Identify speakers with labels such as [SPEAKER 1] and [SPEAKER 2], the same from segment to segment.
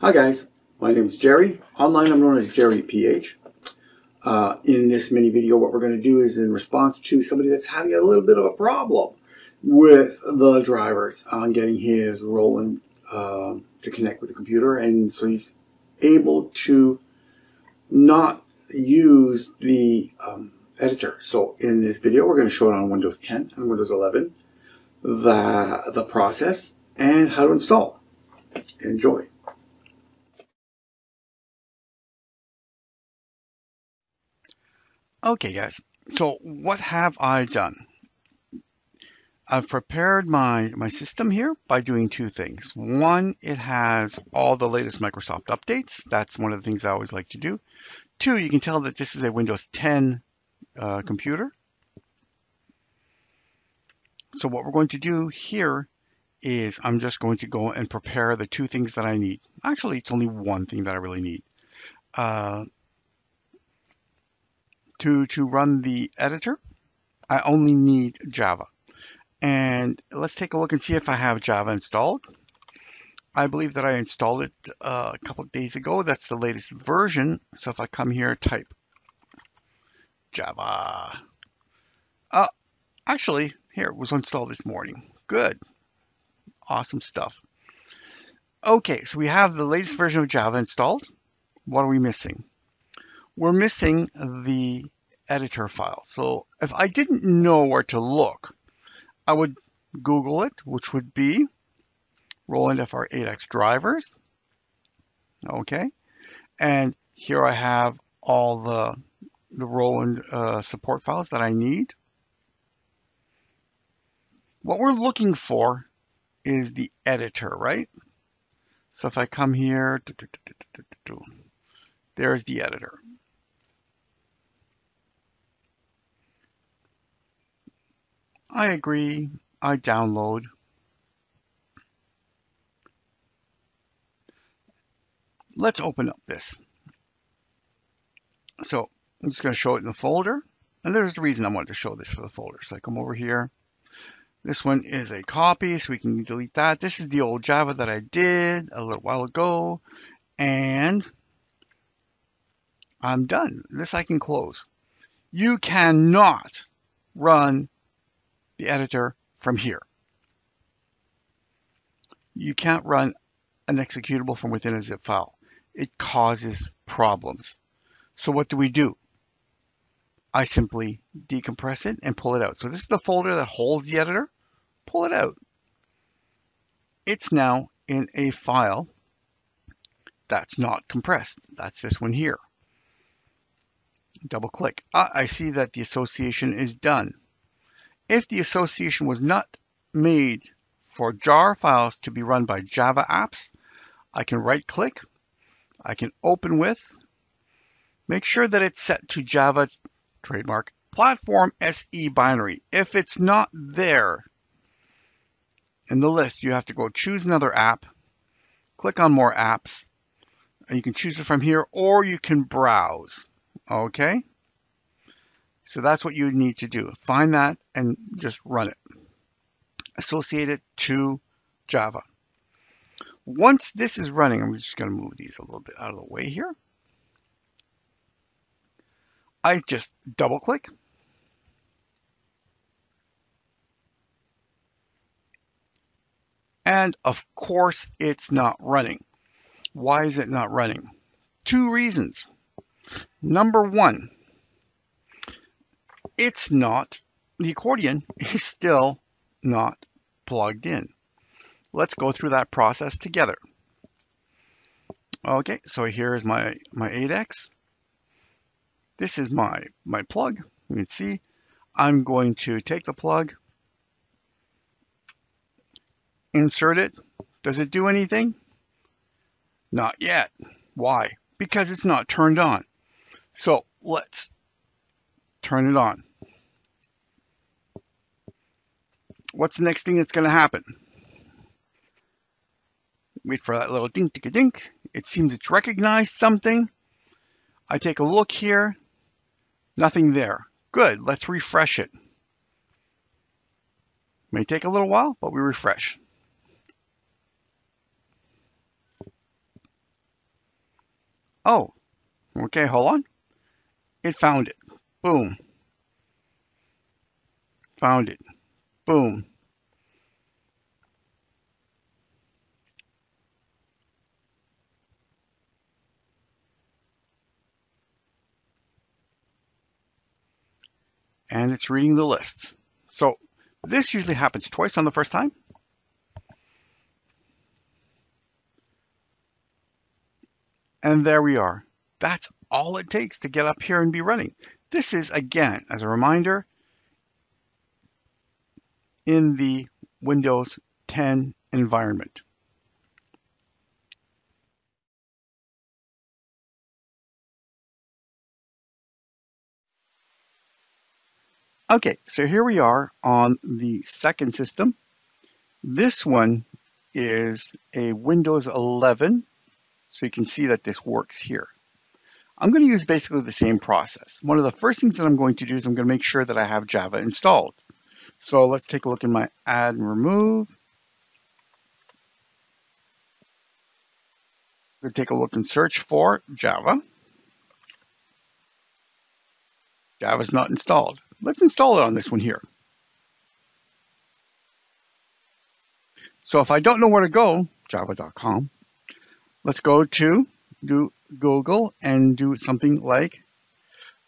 [SPEAKER 1] Hi guys, my name is Jerry. Online I'm known as Jerry PH. Uh, in this mini video what we're going to do is in response to somebody that's having a little bit of a problem with the drivers on getting his Roland uh, to connect with the computer and so he's able to not use the um, editor. So in this video we're going to show it on Windows 10 and Windows 11 the, the process and how to install. Enjoy.
[SPEAKER 2] Okay guys, so what have I done? I've prepared my, my system here by doing two things. One, it has all the latest Microsoft updates. That's one of the things I always like to do. Two, you can tell that this is a Windows 10 uh, computer. So what we're going to do here is I'm just going to go and prepare the two things that I need. Actually, it's only one thing that I really need. Uh, to, to run the editor, I only need Java. And let's take a look and see if I have Java installed. I believe that I installed it uh, a couple of days ago. That's the latest version. So if I come here, type Java. Uh, actually, here, it was installed this morning. Good. Awesome stuff. Okay, so we have the latest version of Java installed. What are we missing? We're missing the editor file. So if I didn't know where to look, I would Google it, which would be Roland FR8X drivers. Okay. And here I have all the, the Roland uh, support files that I need. What we're looking for is the editor, right? So if I come here, there's the editor. I agree. I download. Let's open up this. So I'm just going to show it in the folder. And there's the reason I wanted to show this for the folder. So I come over here. This one is a copy, so we can delete that. This is the old Java that I did a little while ago. And I'm done. This I can close. You cannot run the editor from here. You can't run an executable from within a zip file. It causes problems. So what do we do? I simply decompress it and pull it out. So this is the folder that holds the editor. Pull it out. It's now in a file that's not compressed. That's this one here. Double click. Ah, I see that the association is done. If the association was not made for jar files to be run by Java apps, I can right click, I can open with, make sure that it's set to Java trademark platform SE binary. If it's not there in the list, you have to go choose another app, click on more apps, and you can choose it from here or you can browse. Okay. So that's what you need to do. Find that and just run it. Associate it to Java. Once this is running, I'm just going to move these a little bit out of the way here. I just double click. And of course, it's not running. Why is it not running? Two reasons. Number one, it's not, the accordion is still not plugged in. Let's go through that process together. Okay, so here is my, my 8X. This is my, my plug. You can see I'm going to take the plug, insert it. Does it do anything? Not yet. Why? Because it's not turned on. So let's turn it on. What's the next thing that's going to happen? Wait for that little dink dink dink. It seems it's recognized something. I take a look here. Nothing there. Good. Let's refresh it. May take a little while, but we refresh. Oh, okay, hold on. It found it. Boom. Found it. Boom. And it's reading the lists. So this usually happens twice on the first time. And there we are. That's all it takes to get up here and be running. This is, again, as a reminder, in the Windows 10 environment. Okay, so here we are on the second system. This one is a Windows 11, so you can see that this works here. I'm going to use basically the same process. One of the first things that I'm going to do is I'm going to make sure that I have Java installed. So let's take a look in my add and remove. We're going to take a look and search for Java. Java's not installed. Let's install it on this one here. So if I don't know where to go, java.com, let's go to do Google and do something like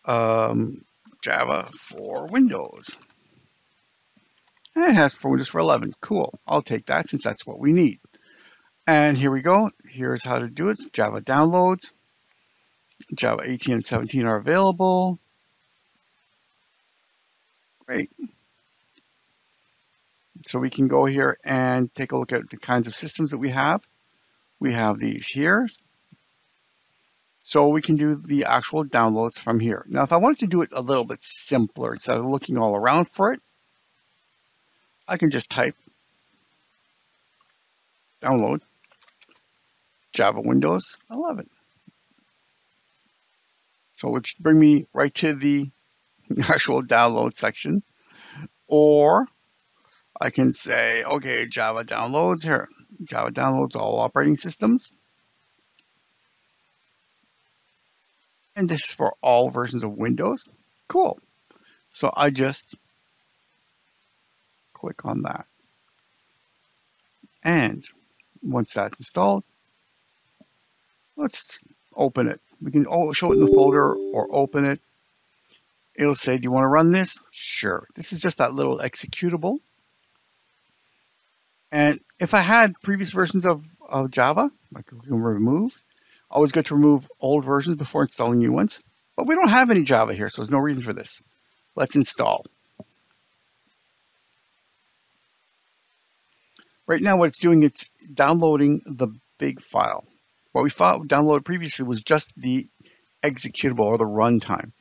[SPEAKER 2] um, Java for Windows. And it has for Windows for 11. Cool. I'll take that since that's what we need. And here we go. Here's how to do it. Java downloads. Java 18 and 17 are available. Great. So we can go here and take a look at the kinds of systems that we have. We have these here. So we can do the actual downloads from here. Now, if I wanted to do it a little bit simpler, instead of looking all around for it, I can just type download Java Windows 11. So which bring me right to the actual download section. Or I can say, okay, Java downloads here. Java downloads all operating systems. And this is for all versions of Windows. Cool. So I just click on that. And once that's installed, let's open it. We can show it in the folder or open it It'll say, do you want to run this? Sure. This is just that little executable. And if I had previous versions of, of Java, I can remove. Always good to remove old versions before installing new ones. But we don't have any Java here, so there's no reason for this. Let's install. Right now what it's doing, it's downloading the big file. What we downloaded previously was just the executable or the runtime.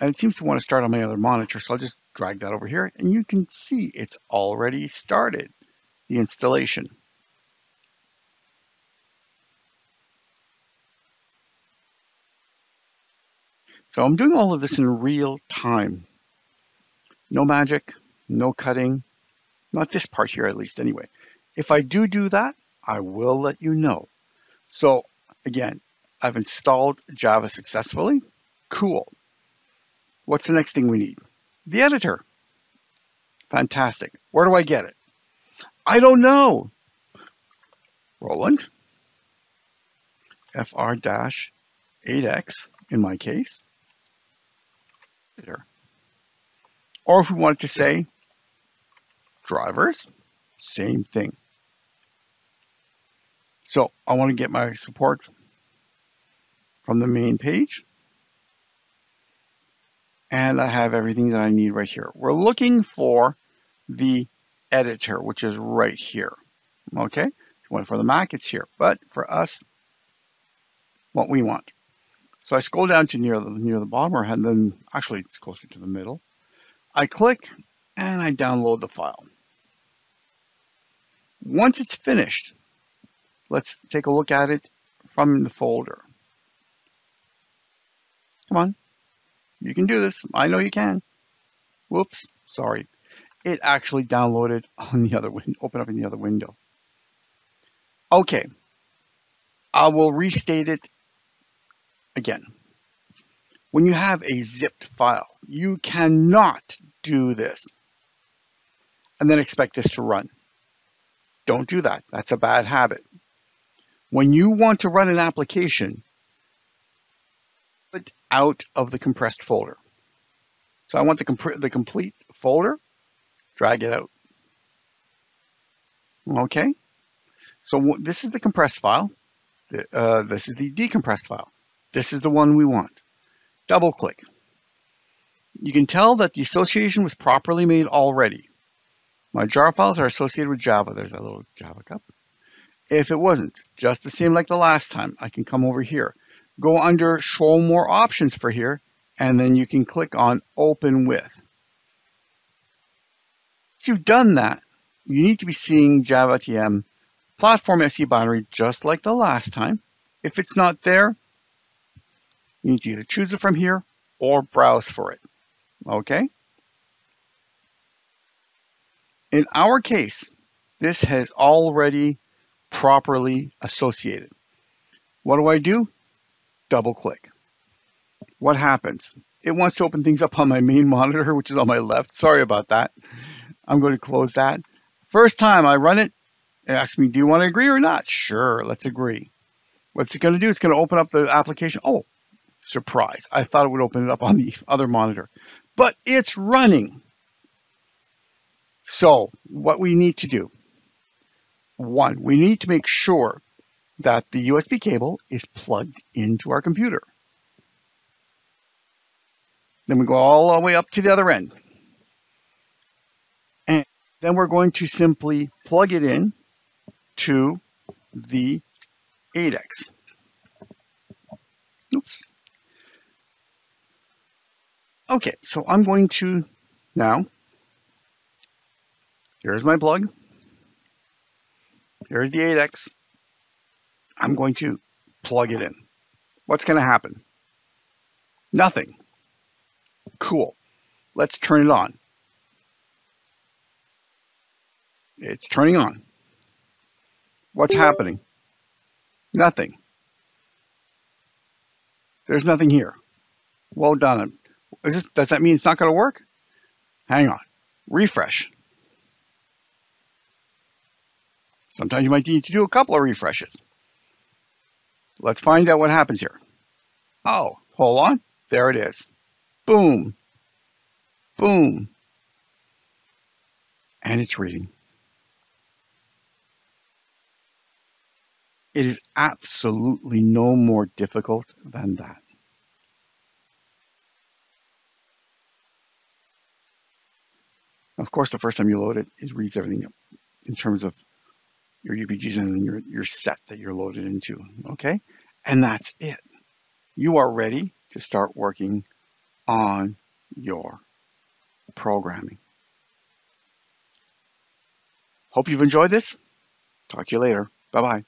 [SPEAKER 2] And it seems to want to start on my other monitor, so I'll just drag that over here, and you can see it's already started, the installation. So I'm doing all of this in real time. No magic, no cutting, not this part here at least anyway. If I do do that, I will let you know. So again, I've installed Java successfully. Cool. What's the next thing we need? The editor. Fantastic. Where do I get it? I don't know. Roland, FR-8X in my case. Editor. Or if we wanted to say drivers, same thing. So I want to get my support from the main page and I have everything that I need right here. We're looking for the editor, which is right here. Okay, if you want for the Mac, it's here, but for us, what we want. So I scroll down to near the near the bottom, or and then actually it's closer to the middle. I click and I download the file. Once it's finished, let's take a look at it from the folder. Come on, you can do this. I know you can. Whoops, sorry. It actually downloaded on the other window, open up in the other window. Okay. I will restate it again, when you have a zipped file, you cannot do this and then expect this to run. Don't do that. That's a bad habit. When you want to run an application, put out of the compressed folder. So I want the, comp the complete folder, drag it out. Okay, so this is the compressed file. Uh, this is the decompressed file. This is the one we want. Double click. You can tell that the association was properly made already. My jar files are associated with Java. There's a little Java cup. If it wasn't, just the same like the last time, I can come over here. Go under show more options for here, and then you can click on open with. If you've done that, you need to be seeing Java TM platform SE binary just like the last time. If it's not there, you need to either choose it from here or browse for it. Okay? In our case, this has already properly associated. What do I do? Double click. What happens? It wants to open things up on my main monitor, which is on my left. Sorry about that. I'm going to close that. First time I run it, it asks me, do you want to agree or not? Sure, let's agree. What's it going to do? It's going to open up the application. Oh, surprise. I thought it would open it up on the other monitor. But it's running. So what we need to do, one, we need to make sure that the USB cable is plugged into our computer. Then we go all the way up to the other end. And then we're going to simply plug it in to the 8X. Oops. Okay, so I'm going to now, here's my plug. Here's the 8X. I'm going to plug it in. What's going to happen? Nothing. Cool. Let's turn it on. It's turning on. What's happening? Nothing. There's nothing here. Well done. Is this, does that mean it's not going to work? Hang on. Refresh. Sometimes you might need to do a couple of refreshes. Let's find out what happens here. Oh, hold on. There it is. Boom. Boom. And it's reading. It is absolutely no more difficult than that. Of course, the first time you load it, it reads everything in terms of your UPGs and your, your set that you're loaded into, okay? And that's it. You are ready to start working on your programming. Hope you've enjoyed this. Talk to you later. Bye-bye.